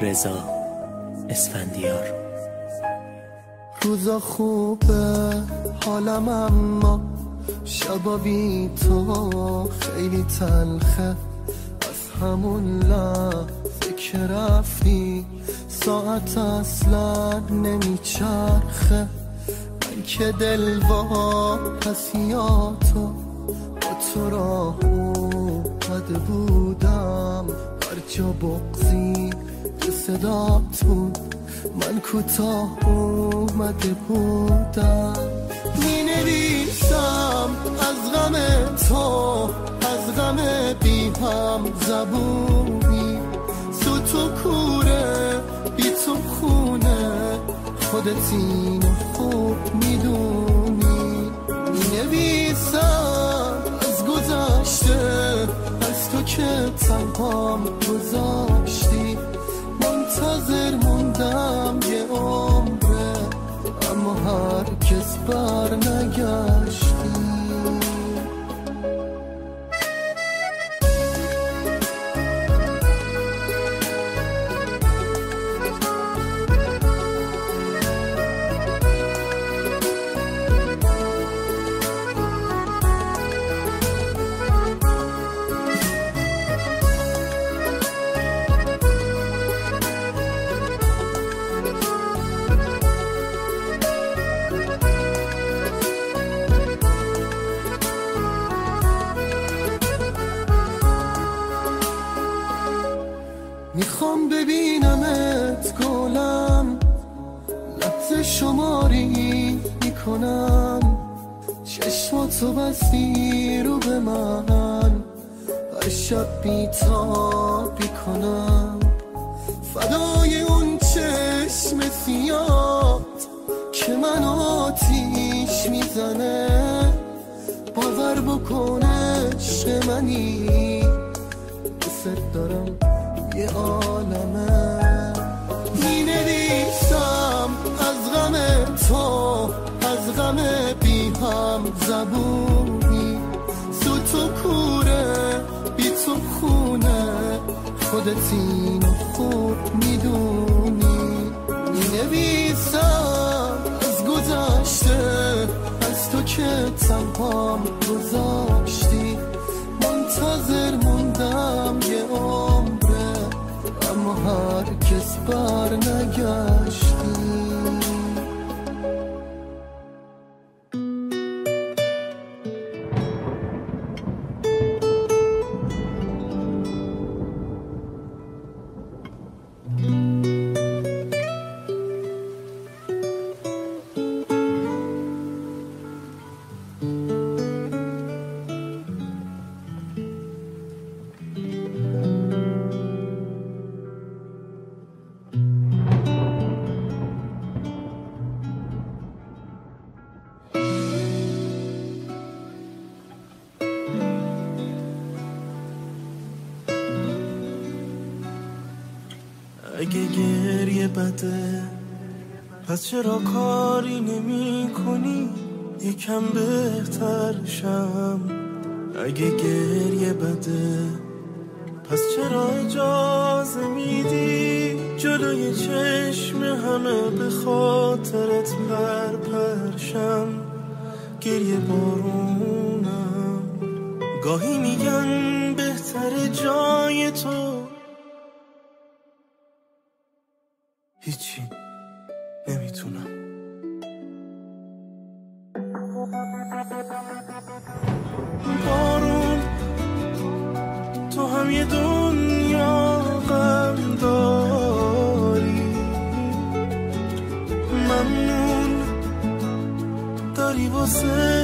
رضا اسفندیار. روزا خوبه حالم اما شبا بی تو خیلی تلخه. از همون لحظه که رفتی ساعت اصلا نمیچرخه. من که دل با پسیاتو با تو راه اومده بودم هر جا بغزی که صدات بود من کوتاه اومده بودم. می نویسم از غم تو از غم بی هم زبونی. سو تو کوره بی تو خونه. خودت اینو خوب می‌دونی. می نویسم از گذشته از تو که تنهام گذاشتی. منتظر موندم یه عمره اما هرگز بر نگشتی تنهام گذاشتی پس چرا کاری نمی کنی یکم بهتر شم. اگه گریه بده پس چرا اجازه میدی؟ جلوی چشم همه به خاطرت پر پرشم گریه بارونم. گاهی میگن بهتر جای تو. هیچی. داری واسه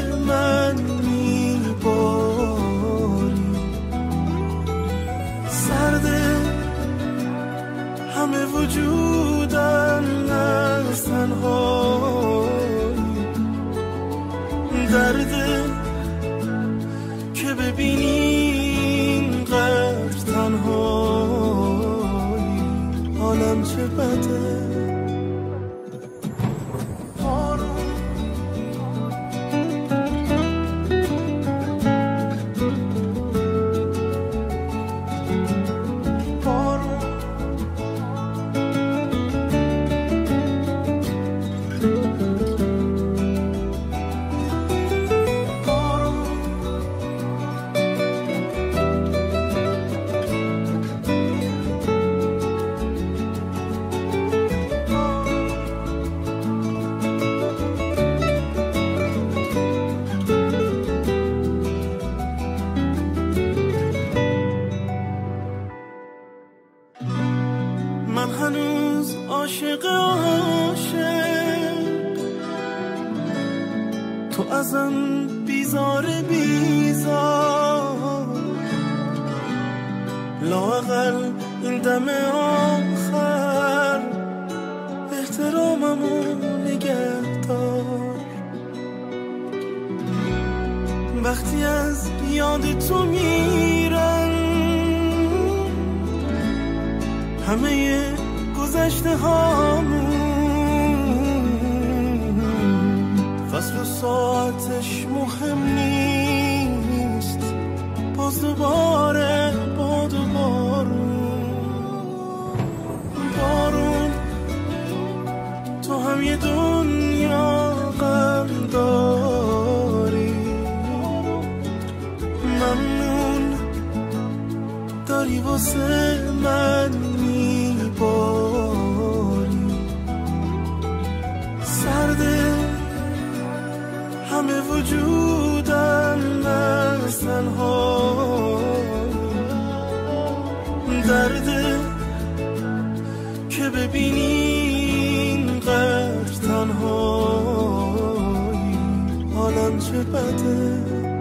تنهایی حالم چه بده؟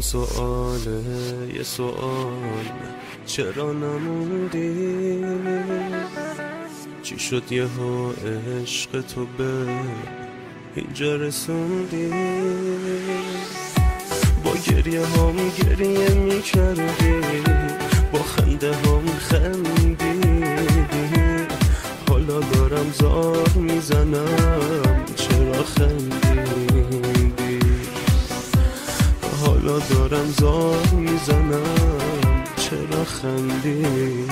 سواله یه سوال چرا نموندی؟ چی شد یه ها عشق تو به اینجا رسوندی؟ با گریه هم گریه می‌کردی با خنده هم خندی حالا دارم زار می‌زنم چرا خندیدی؟ حالا دارم زار می‌زنم. چرا خندیدی؟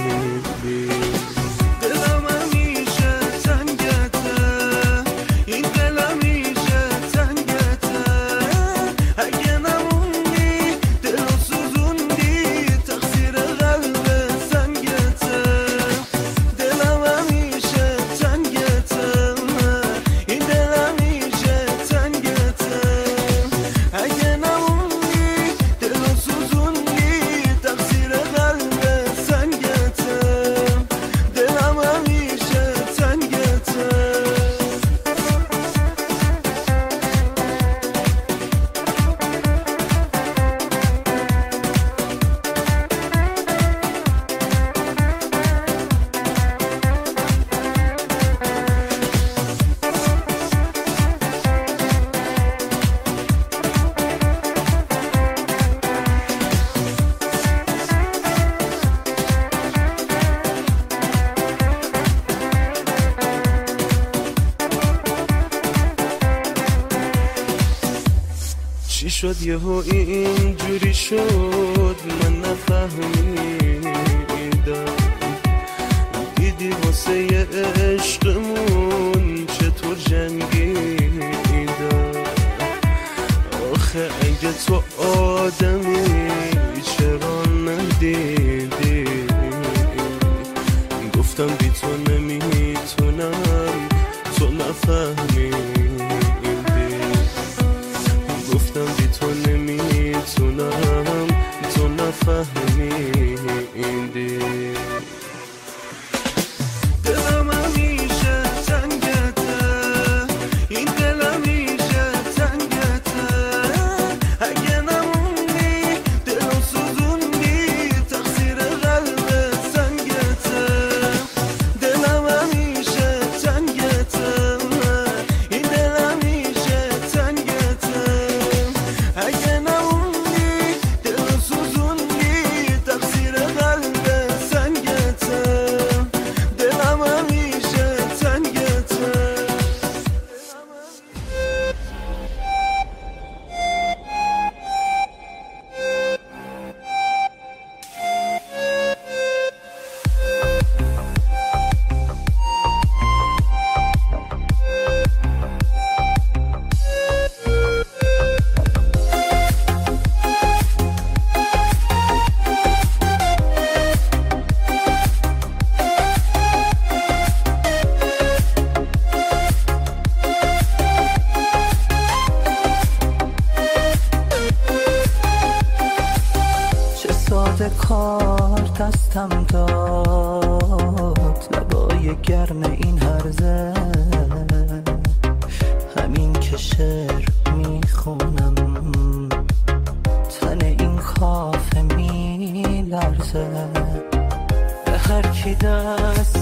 یهو اینجوری شد من نفهمیدم. دیدی واسه یه عشقمون چطور جنگیدم. آخه اگه تو آدمی چرا ندیدی؟ گفتم بی تو نمی‌تونم تو نفهمیدی. کار دستم داد لبای گرم این هرزه همین که شعر می‌خونم. تن این کافه میلرزه. به هر کی دست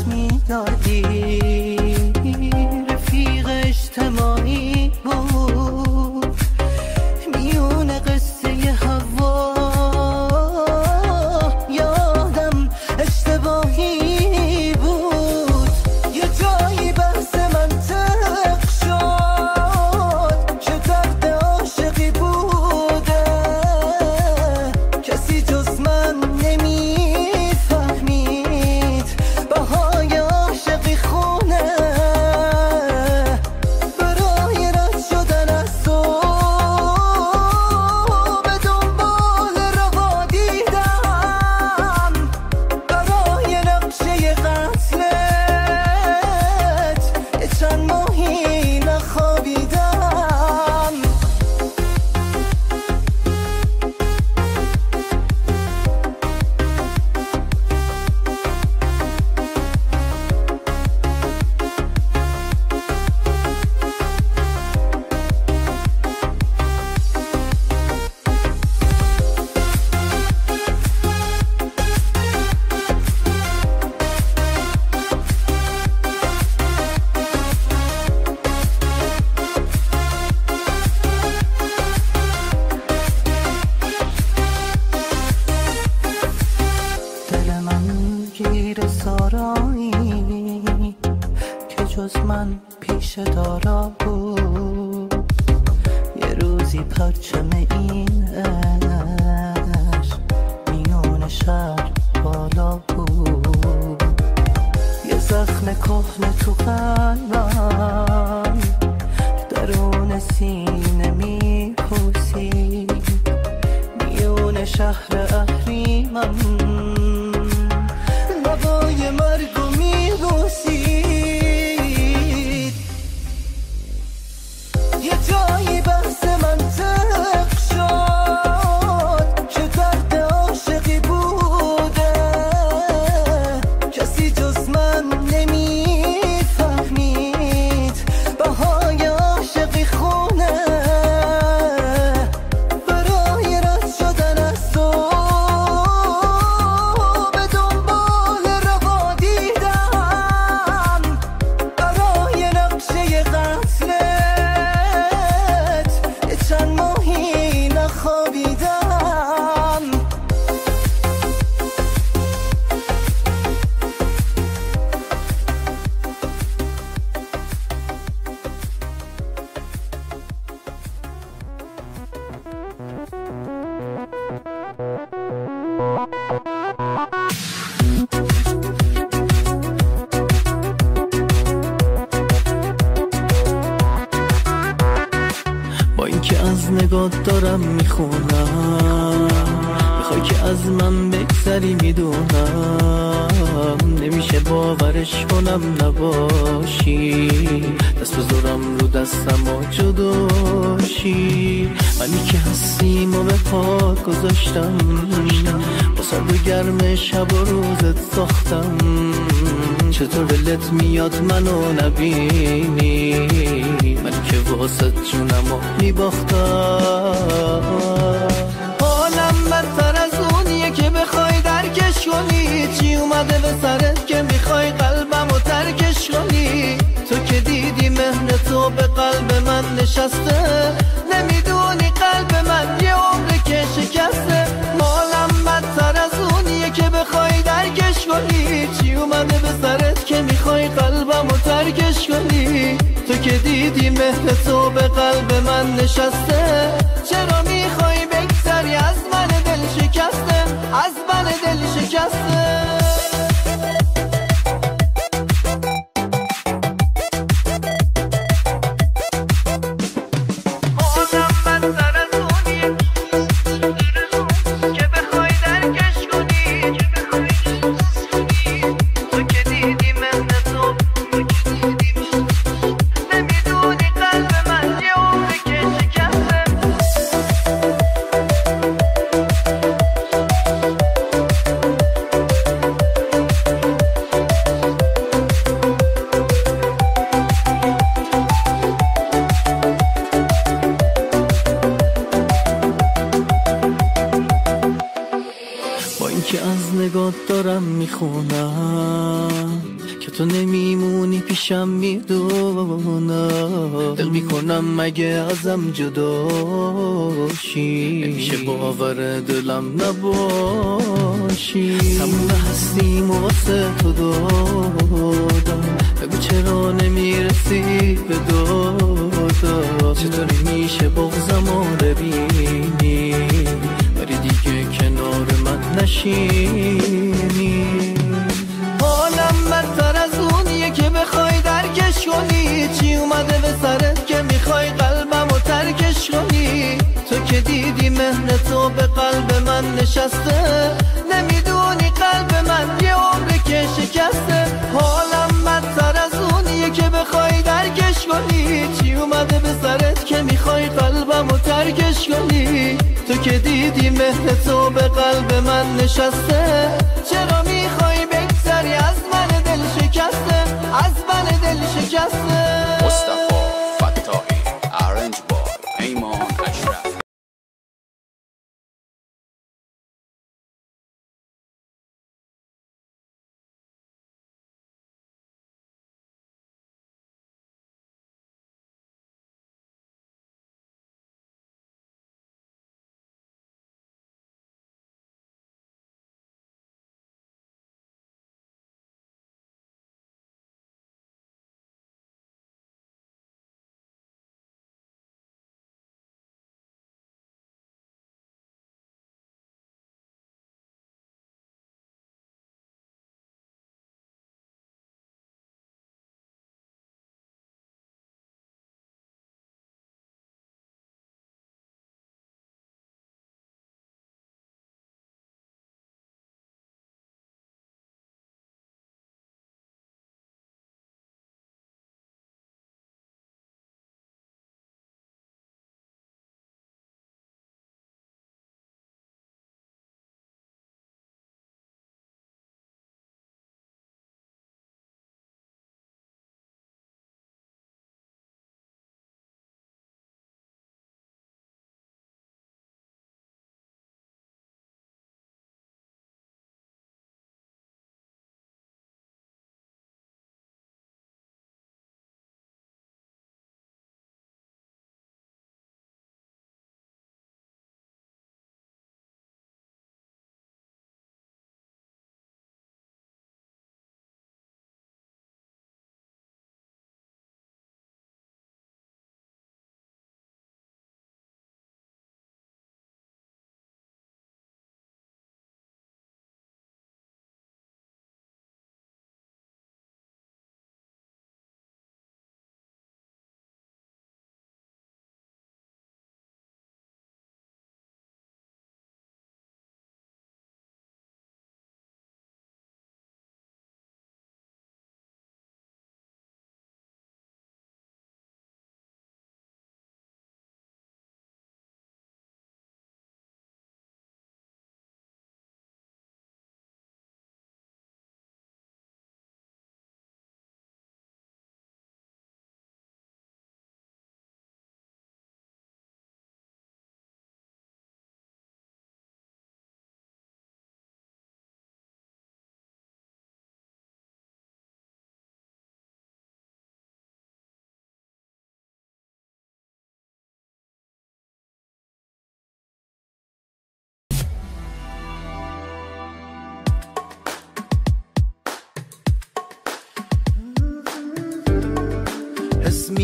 که دیدی مهر تو به قلب من نشسته. ازم جداشی نمیشه باور دلم نباشی. تموم هستیم و واسه تو دادم. بگو چرا نمی‌رسی به دادا چطوری میشه بغزم و ببینی؟ ولی دیگه کنار من نشینی نشسته. نمی‌دونی قلب من یه عمر که شکسته. حالم بدتر از اونیه که بخوای درکش کنی. چی اومده به سرت که می‌خوای قلبم و ترکش کنی؟ تو که دیدی مهر تو به قلب من نشسته. چرا می‌خوای بگذری؟ از من دل شکسته. از من دل شکسته.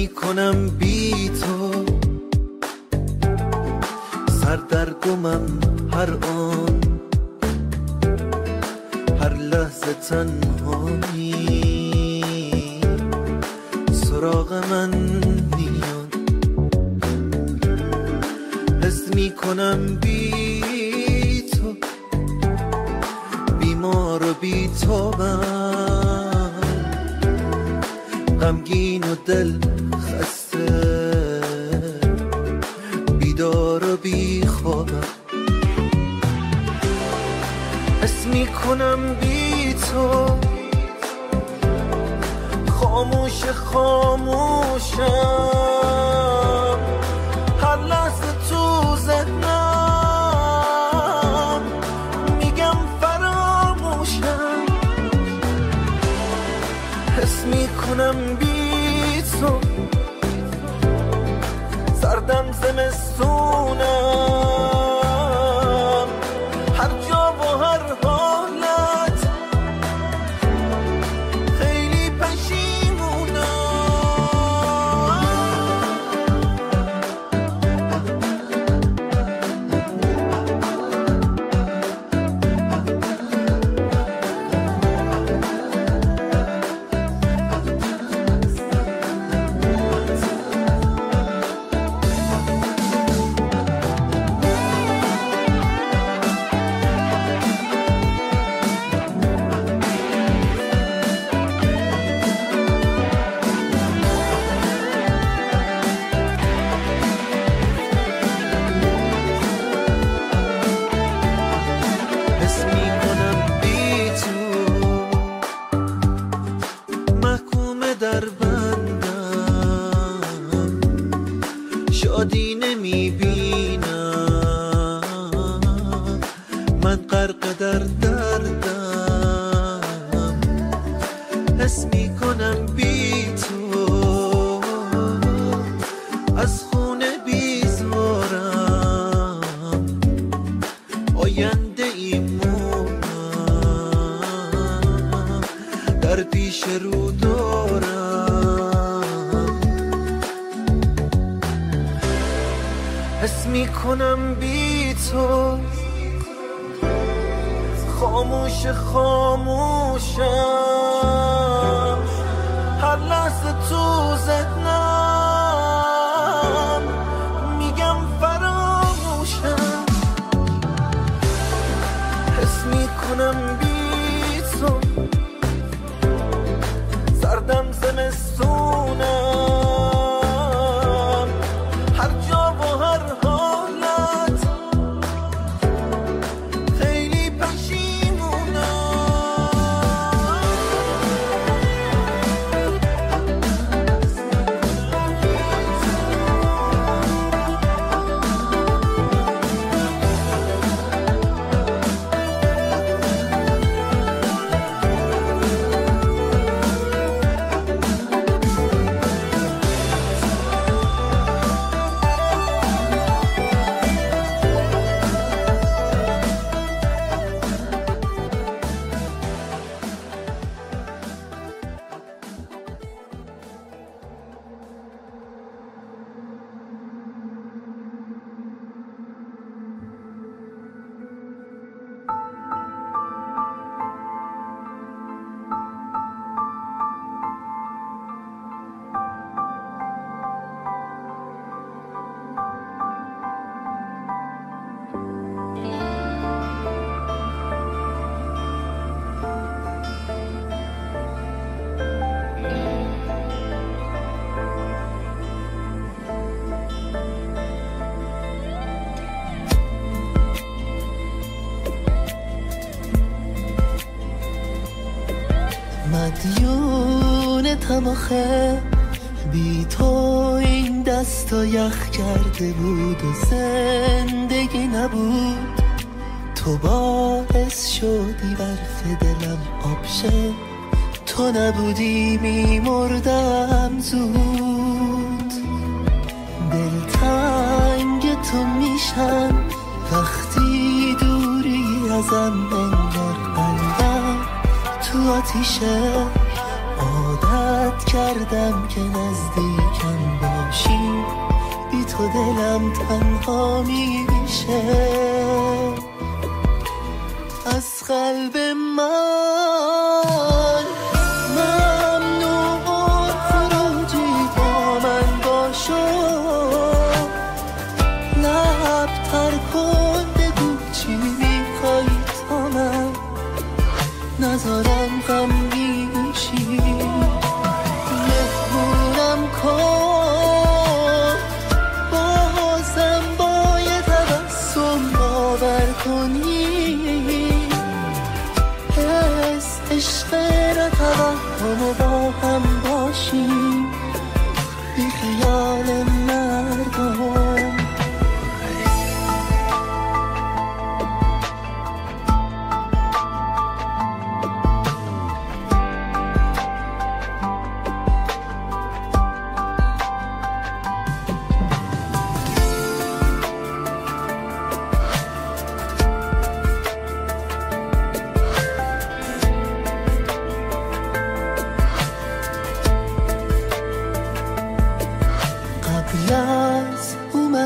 می‌کنم بی تو. سردرگمم هر آن. هر لحظه تنهایی. سراغ من میاد حس می‌کنم بی تو. بیمار و بی تو غمگین و دل می‌کنم بی تو. خاموش خاموشم. ببندم شادی آخه بی تو این دستا یخ کرده بود و زندگی نبود. تو باعث شدی برف دلم آبشه تو نبودی میمردم زود. دلتنگ تو میشم. وقتی دوری ازم انگار قلبم تو آتیشه. کردم که نزدیکم باشی. بی تو دلم تنها میشه. از قلب من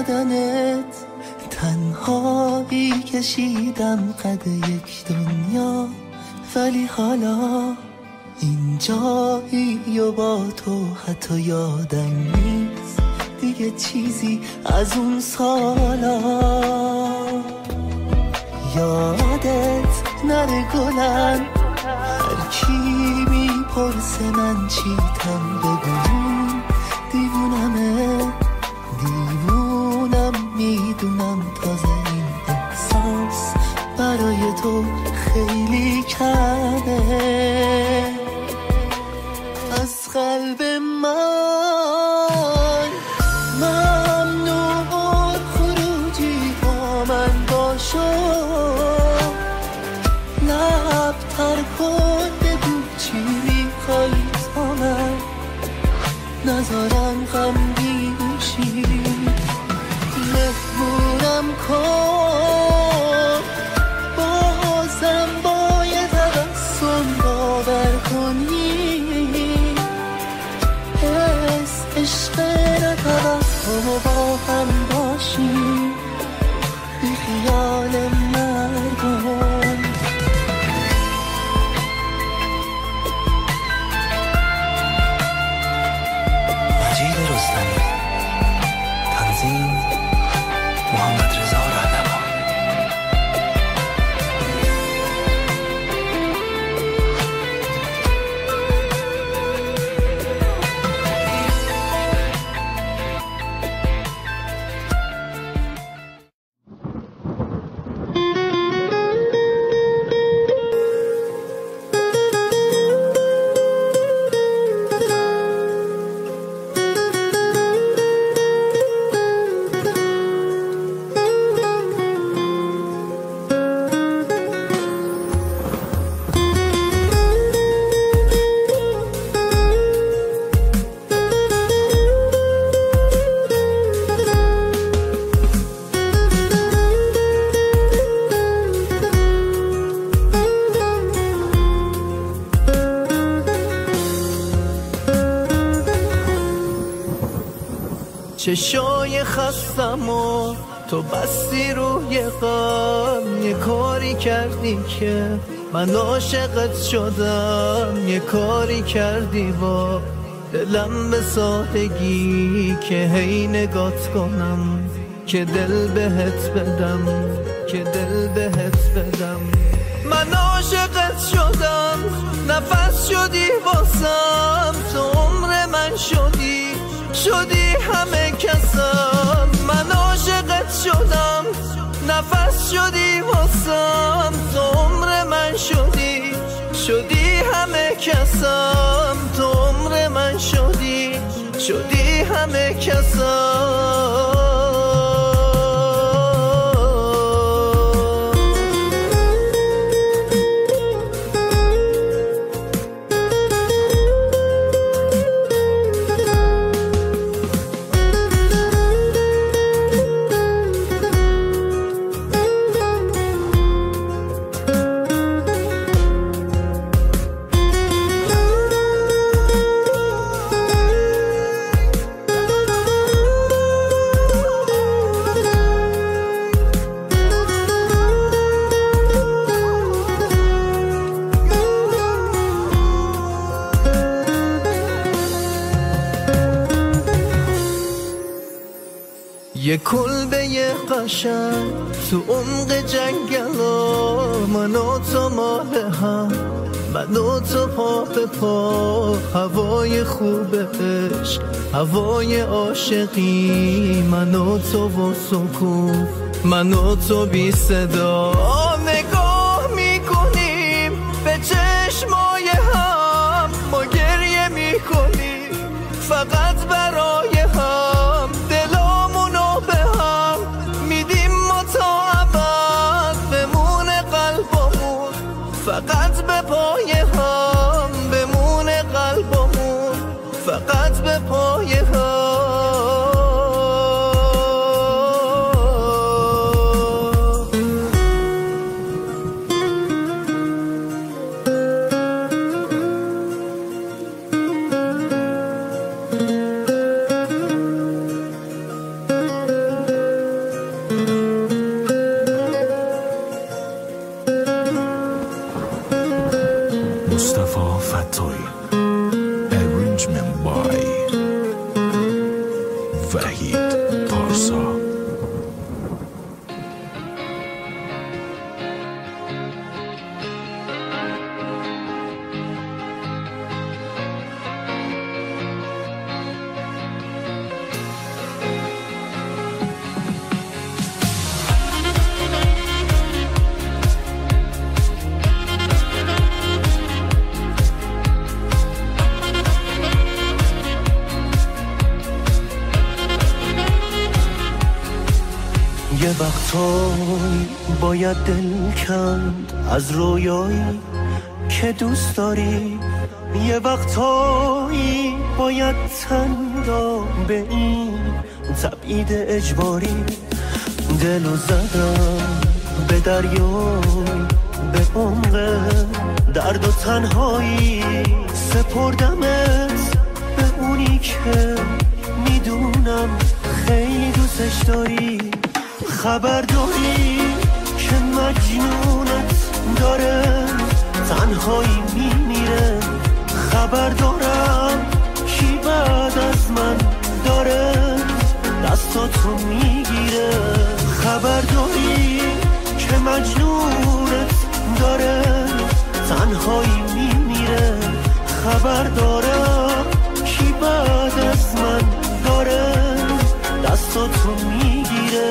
بدنت تنهایی کشیدم قد یک دنیا. ولی حالا اینجایی و با تو حتی یادم نیست. دیگه چیزی از اون سالا. یادت نره گلن هر کی می‌پرسه من چیتم بگو خیلی چشای خستم و تو بستی روی غم. یه کاری کردی که من عاشقت شدم. یه کاری کردی با دلم به سادگی که هی نگات کنم. که دل بهت بدم که دل بهت بدم. من عاشقت شدم نفس شدی واسم. تو عمر من شدی شدی من شدی؟ شدی همه کسم تو عمر من شدی؟ شدی همه کسم قشنگ تو عمق جنگل من و تو مال هم من و تو پا به پا. هوای خوب عشق هوای عاشقی. من و تو و سکون من و تو بی صدا. یه وقتایی باید دل کند از رویایی که دوست داری. یه وقتایی باید تن را به این تبعید اجباری. دلو زدم به دریای به عمق درد و تنهایی. سپردمت به اونی که می‌دونم خیلی دوستش داری. خبر داری که مجنونت داره؟ تنهایی میمیره. خبر دارم کی بعد از من داره؟ دستاتو می‌گیره. خبر داری که مجنونت داره؟ تنهایی میمیره. خبر دارم کی بعد از من داره؟ دستاتو می‌گیره.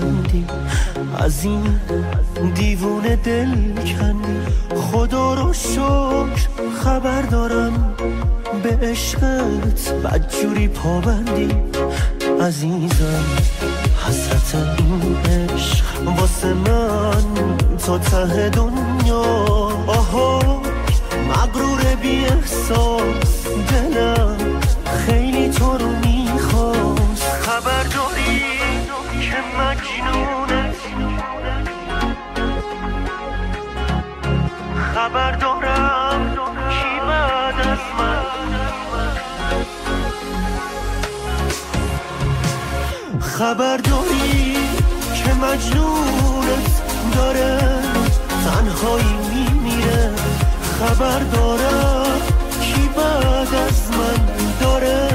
میخندی؟ از این دیوونه دل کندی خدا رو شکر خبر دارم به عشقت بدجوری پابندی. عزیزم حسرت این عشق واسه من تا ته دنیا. آها مغرور بی احساس دلم خبر دارم کی بعد از من؟ خبر داری که مجنونت داره تنهایی میمیره. خبر دارم کی بعد از من داره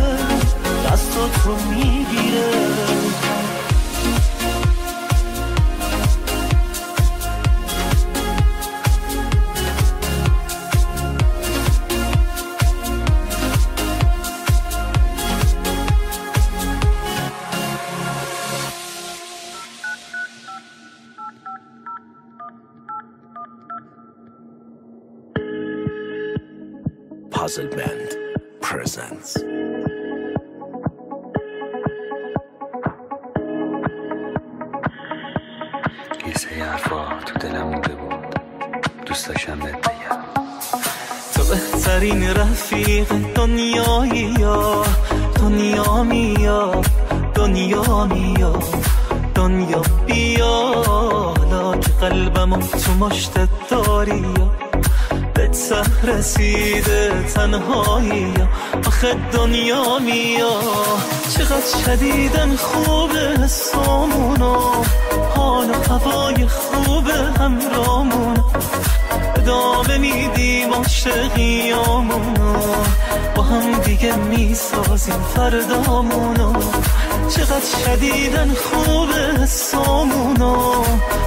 دستاتو می‌گیره. Puzzle Band presents. یه سری حرفا تو دلم مونده بود دوست داشتم بهت بگم تو بهترین رفیق دنیایی یا دنیا میا دنیا میا دنیا بیا حالا که قلبم تو مشتت داری یا ته رسیده تنهایی آخه دنیا میا. چقدر شدیدن خوبه حسامونو حال و هوای خوبه همرامونو ادامه میدیم عاشقیامونو. با هم دیگه می‌سازیم فردامونو. چقدر شدیدن خوبه حسامونو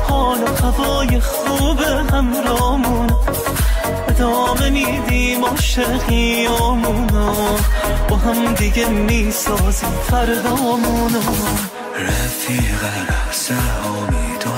حال و هوای خوبه همرامونو ادامه میدیم عاشقیامونو با هم دیگه می‌سازیم فردامونو رفیق سهامی دنیا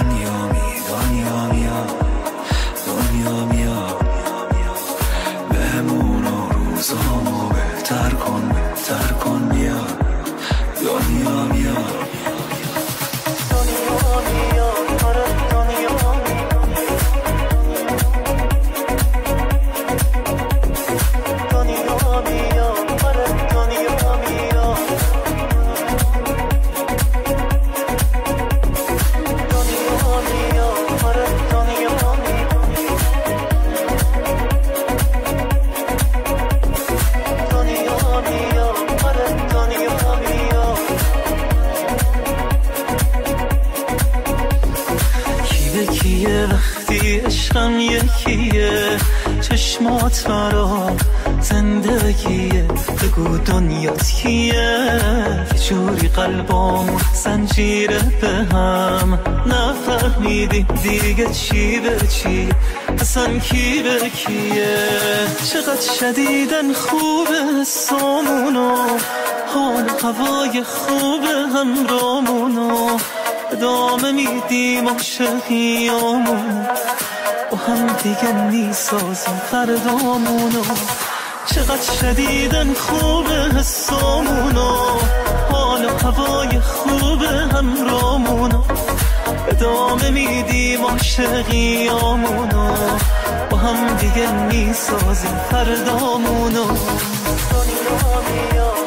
کیه؟ چقدر شدیدن خوبه سامونو. حال هوای خوب همرامونو ادامه میدیم عاشقیامون با هم دیگه می‌سازیم فردامونو. چقدر شدیدن خوبه حسامونو حال و هوای خوب همرامونو ادامه میدیم عاشقیامونو با هم دیگه می‌سازیم فردامونو. دنیا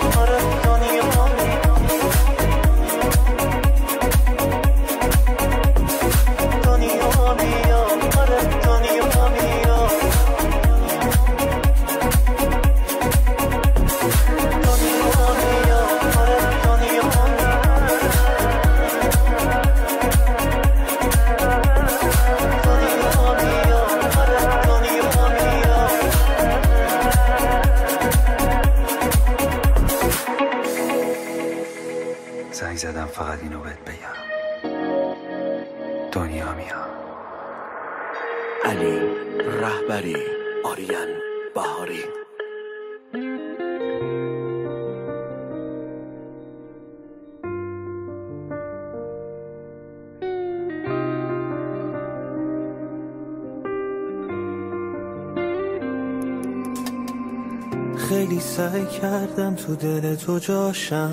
تو دل تو جاشم.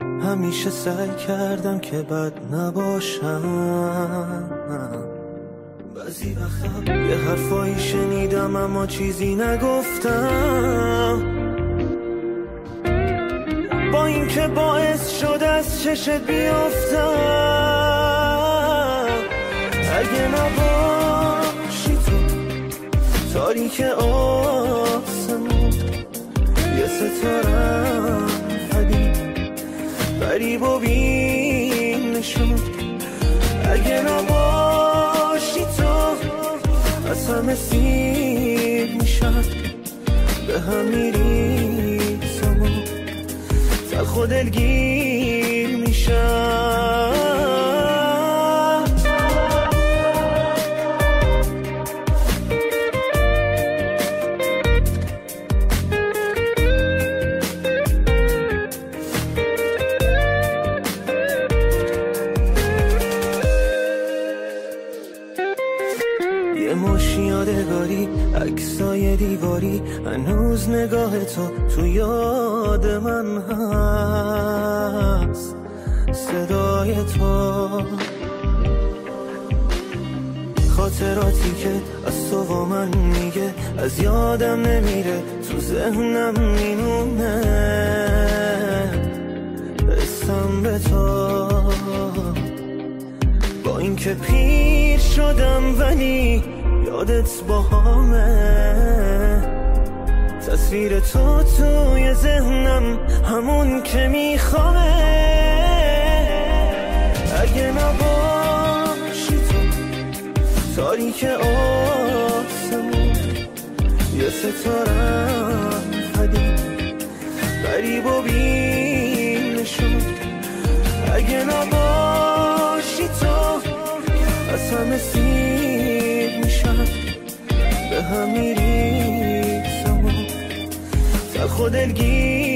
همیشه سعی کردم که بد نباشم. بعضی وقتا یه حرفایی شنیدم اما چیزی نگفتم. با اینکه باعث شد از چشت بیافتم. اگه نباشی تو تاریک یه ستارم پدید قریب و بینشون اگه نباشی تو از همه سیر میشن به هم میریزم و تلخ و دلگیر خاطراتی که از تو با من میگه از یادم نمیره تو ذهنم میمونه اسم به تو. با اینکه پیر شدم ولی یادت با همه تصویر تو توی ذهنم همون که میخوامه. اگه تو تاریک آسمون یه ستارم پدید. قریب و بینشون اگه نباشی تو از همه سیر میشن به هم میریزم. تلخ و دلگیر